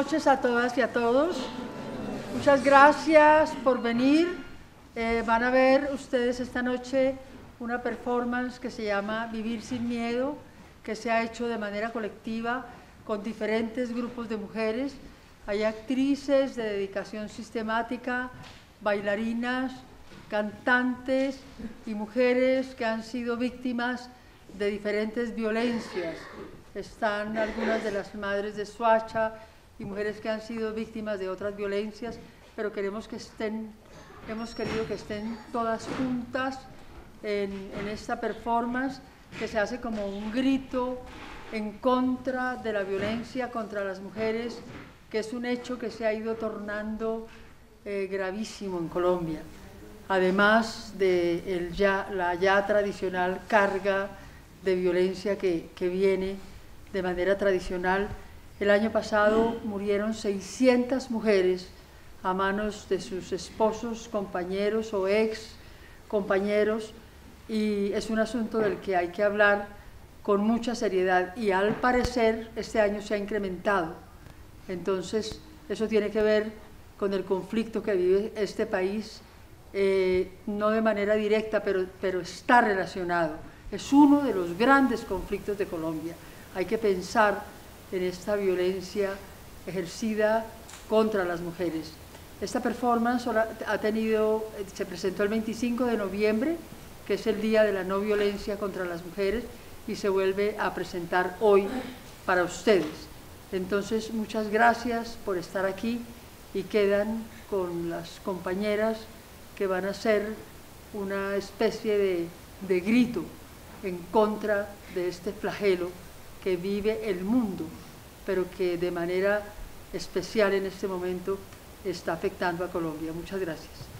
Noches a todas y a todos. Muchas gracias por venir. Eh, van a ver ustedes esta noche una performance que se llama Vivir sin Miedo, que se ha hecho de manera colectiva con diferentes grupos de mujeres. Hay actrices de dedicación sistemática, bailarinas, cantantes y mujeres que han sido víctimas de diferentes violencias. Están algunas de las madres de Suacha y mujeres que han sido víctimas de otras violencias, pero queremos que estén, hemos querido que estén todas juntas en, esta performance que se hace como un grito en contra de la violencia contra las mujeres, que es un hecho que se ha ido tornando eh, gravísimo en Colombia, además de el ya, la ya tradicional carga de violencia que, que viene de manera tradicional. El año pasado murieron 600 mujeres a manos de sus esposos, compañeros o ex compañeros y es un asunto del que hay que hablar con mucha seriedad y al parecer este año se ha incrementado. Entonces, eso tiene que ver con el conflicto que vive este país, eh, no de manera directa, pero, pero está relacionado. Es uno de los grandes conflictos de Colombia. Hay que pensar en esta violencia ejercida contra las mujeres. Esta performance ha tenido, se presentó el 25 de noviembre, que es el Día de la No Violencia contra las Mujeres, y se vuelve a presentar hoy para ustedes. Entonces, muchas gracias por estar aquí y quedan con las compañeras que van a hacer una especie de, de grito en contra de este flagelo que vive el mundo, pero que de manera especial en este momento está afectando a Colombia. Muchas gracias.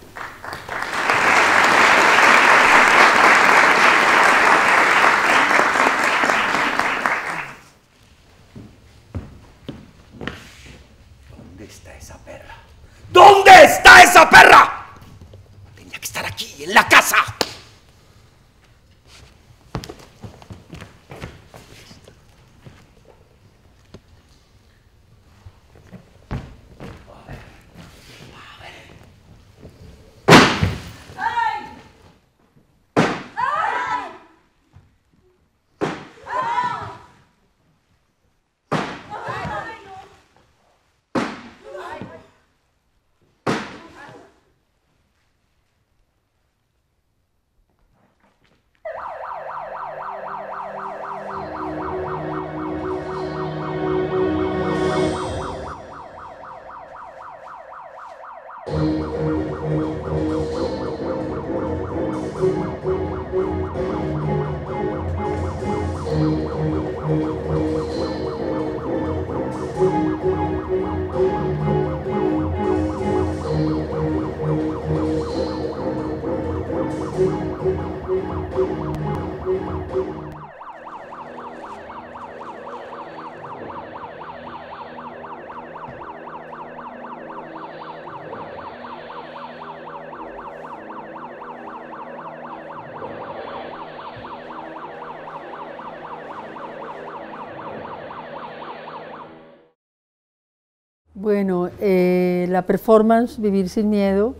La performance Vivir sin Miedo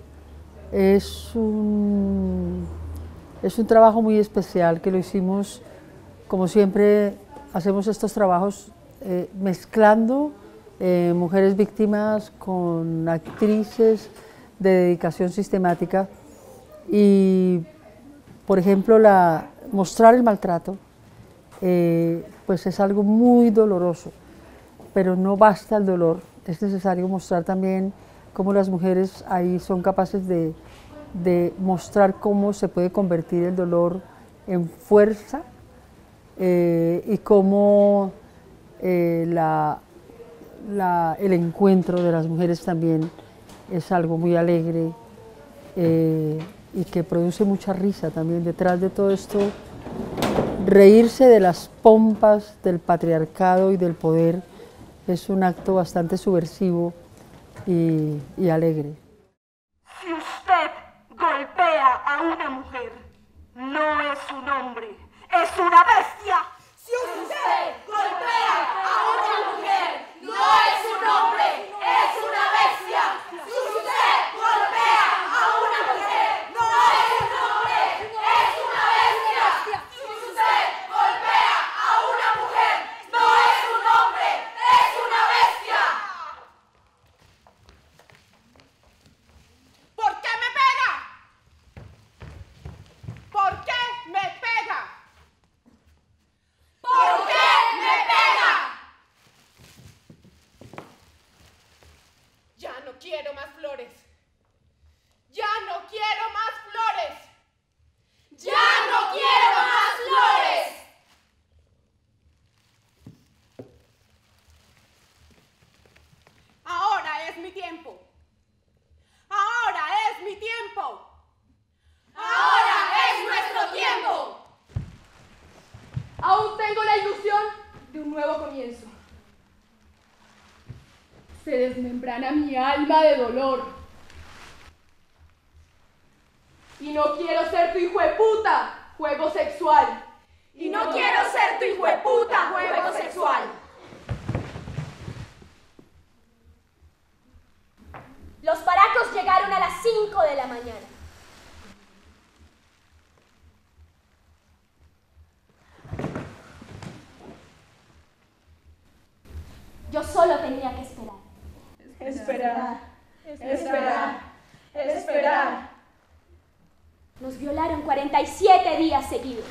es un, es un trabajo muy especial que lo hicimos, como siempre hacemos estos trabajos eh, mezclando eh, mujeres víctimas con actrices de dedicación sistemática. Y, por ejemplo, la, mostrar el maltrato pues es algo muy doloroso, pero no basta el dolor, es necesario mostrar también cómo las mujeres ahí son capaces de, de mostrar cómo se puede convertir el dolor en fuerza eh, y cómo eh, la, la, el encuentro de las mujeres también es algo muy alegre eh, y que produce mucha risa también detrás de todo esto. Reírse de las pompas del patriarcado y del poder es un acto bastante subversivo y, y alegre. Si usted golpea a una mujer, no es un hombre, es una bestia. Si usted golpea a una mujer, no es un quiero más flores. Ya no quiero más flores. Ya no quiero más flores. Ahora es mi tiempo. Ahora es mi tiempo. Ahora es nuestro tiempo. Aún tengo la ilusión de un nuevo comienzo. Se desmembrana mi alma de dolor. Y no quiero ser tu hijo de puta, juego sexual. Y no quiero ser tu hijo de puta juego sexual. Los paracos llegaron a las 5 de la mañana. Yo solo tenía que esperar. Esperar, esperar. Nos violaron 47 días seguidos.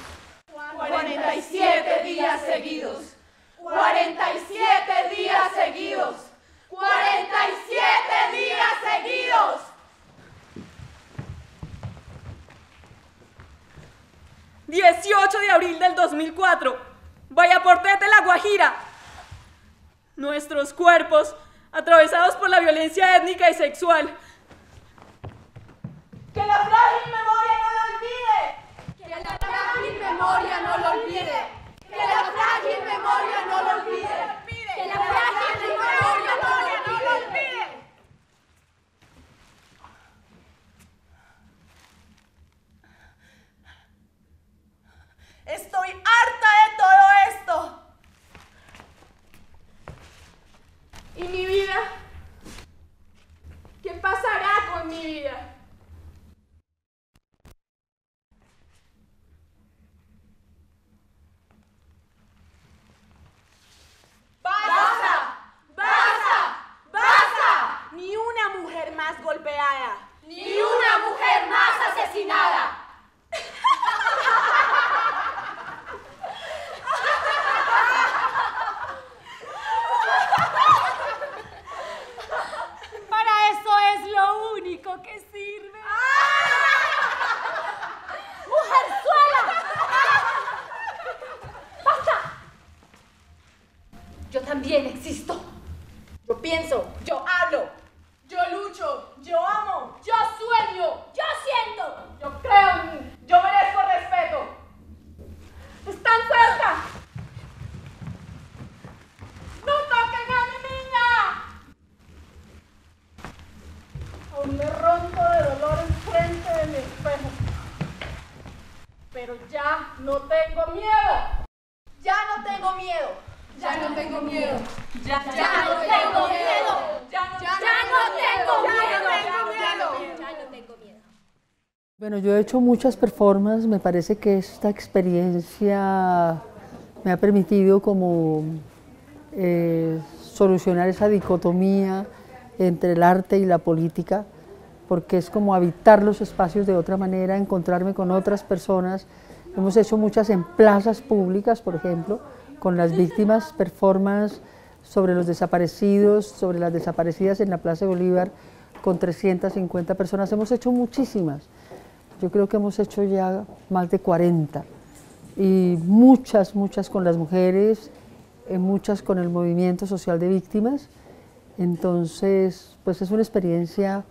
47 días seguidos. 47 días seguidos. 47 días seguidos. ¡18 de abril del 2004! ¡Vaya Portete, La Guajira! Nuestros cuerpos, atravesados por la violencia étnica y sexual. ¡Que la frágil memoria no lo olvide! Que la frágil memoria no lo olvide. Que la frágil memoria no lo olvide. Que la frágil memoria no lo olvide. Estoy harta de todo esto. ¿Y mi vida? ¿Qué pasará con mi vida? ¡Basta! ¡Basta! ¡Basta! Ni una mujer más golpeada. Ni una mujer más asesinada. Para eso es lo único que sirve. ¡Mujerzuela! ¡Basta! Yo también existo. Yo pienso, yo hablo, yo lucho, yo amo, Yo sueño. Yo siento. yo creo en mí, yo merezco respeto. ¡Están cerca! ¡No toquen a mi niña! Aún me ronco de dolor enfrente del espejo. Pero ya no tengo miedo. Ya no tengo miedo. Ya no tengo miedo. Ya, Ya no tengo miedo. Ya no, Ya no tengo miedo. Ya no tengo miedo. Bueno, yo he hecho muchas performances, me parece que esta experiencia me ha permitido como eh, solucionar esa dicotomía entre el arte y la política, porque es como habitar los espacios de otra manera, encontrarme con otras personas. Hemos hecho muchas en plazas públicas, por ejemplo, con las víctimas, performances sobre los desaparecidos, sobre las desaparecidas en la Plaza de Bolívar, con 350 personas. Hemos hecho muchísimas. Yo creo que hemos hecho ya más de 40 y muchas, muchas con las mujeres, eh, muchas con el movimiento social de víctimas. Entonces, pues es una experiencia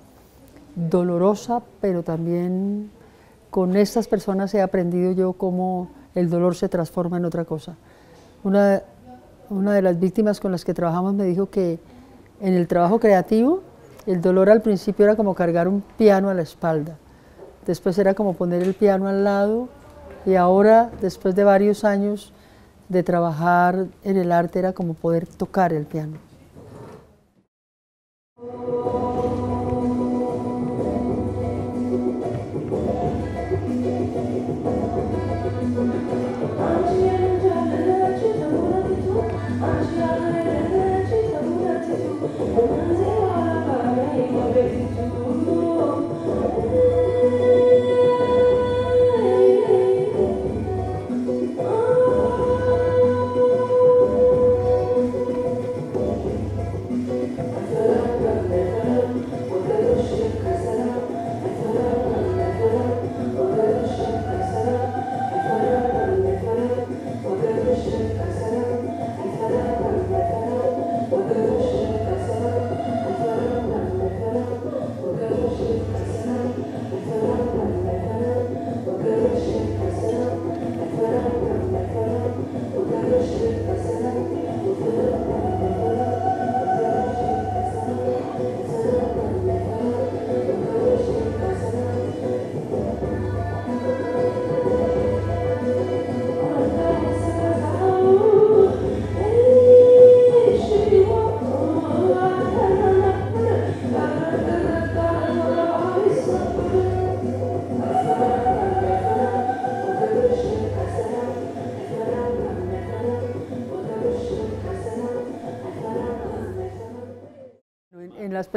dolorosa, pero también con estas personas he aprendido yo cómo el dolor se transforma en otra cosa. Una, una de las víctimas con las que trabajamos me dijo que en el trabajo creativo el dolor al principio era como cargar un piano a la espalda, después era como poner el piano al lado y ahora, después de varios años de trabajar en el arte, era como poder tocar el piano.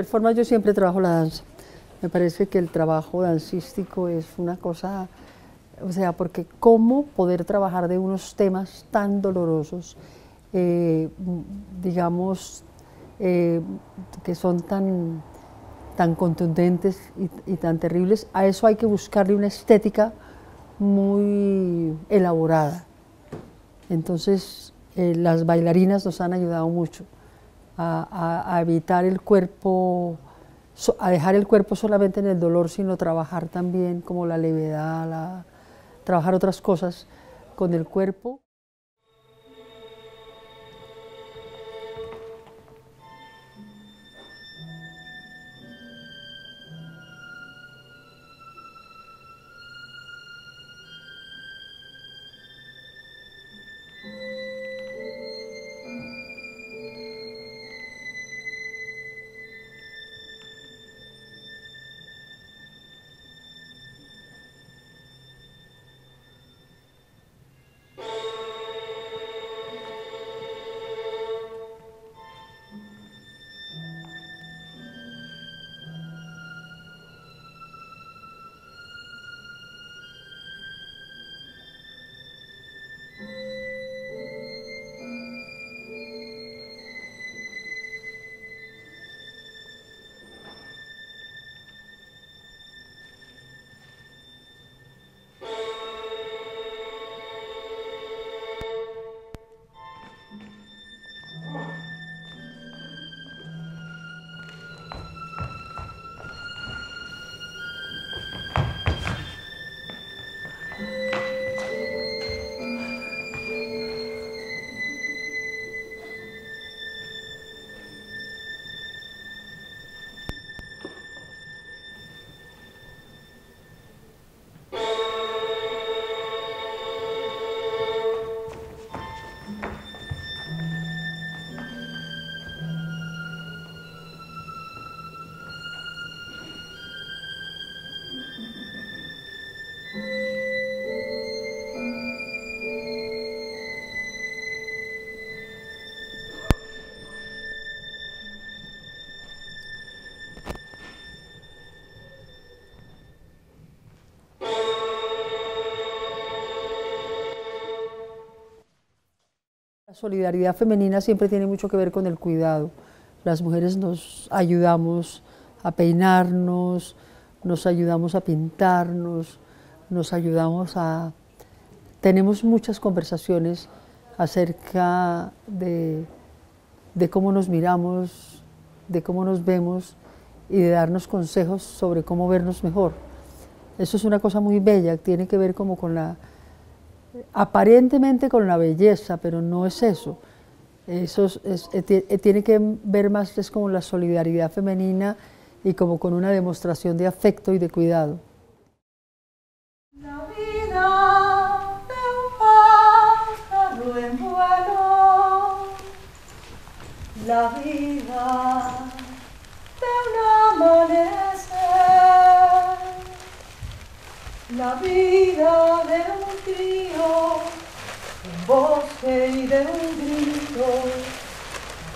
Performances yo siempre trabajo la danza. Me parece que el trabajo dancístico es una cosa, o sea, porque cómo poder trabajar de unos temas tan dolorosos, eh, digamos, eh, que son tan, tan contundentes y, y tan terribles, a eso hay que buscarle una estética muy elaborada. Entonces, eh, las bailarinas nos han ayudado mucho a, evitar el cuerpo, a dejar el cuerpo solamente en el dolor, sino trabajar también como la levedad, trabajar otras cosas con el cuerpo. Solidaridad femenina siempre tiene mucho que ver con el cuidado. Las mujeres nos ayudamos a peinarnos, nos ayudamos a pintarnos, nos ayudamos a... Tenemos muchas conversaciones acerca de, de cómo nos miramos, de cómo nos vemos y de darnos consejos sobre cómo vernos mejor. Eso es una cosa muy bella, tiene que ver como con la aparentemente con la belleza, pero no es eso. Eso eh, eh, tiene que ver más es como la solidaridad femenina y como con una demostración de afecto y de cuidado. La vida de un la vida de un amanecer, la vida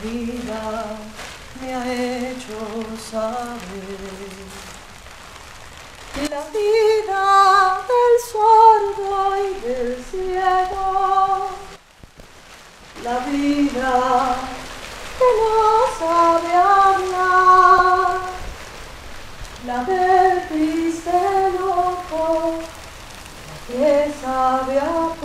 vida me ha hecho saber. La vida del sordo y del ciego, la vida que no sabe hablar, la del triste loco, que sabe a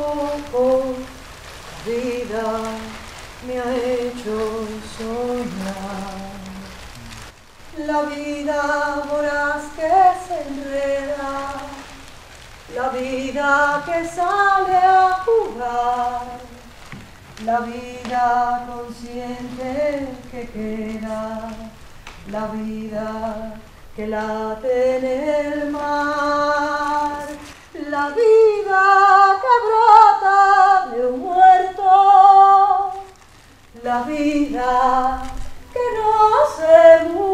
La vida voraz que se enreda, la vida que sale a jugar, la vida consciente que queda, la vida que late en el mar, la vida que brota de un la vida que no se murió,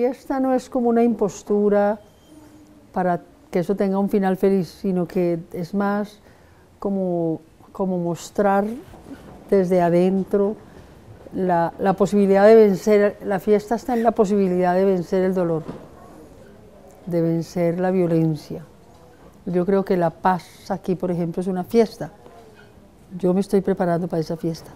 La fiesta no es como una impostura para que eso tenga un final feliz, sino que es más como, como mostrar desde adentro la, la posibilidad de vencer, la fiesta está en la posibilidad de vencer el dolor, de vencer la violencia. Yo creo que la paz aquí, por ejemplo, es una fiesta. Yo me estoy preparando para esa fiesta.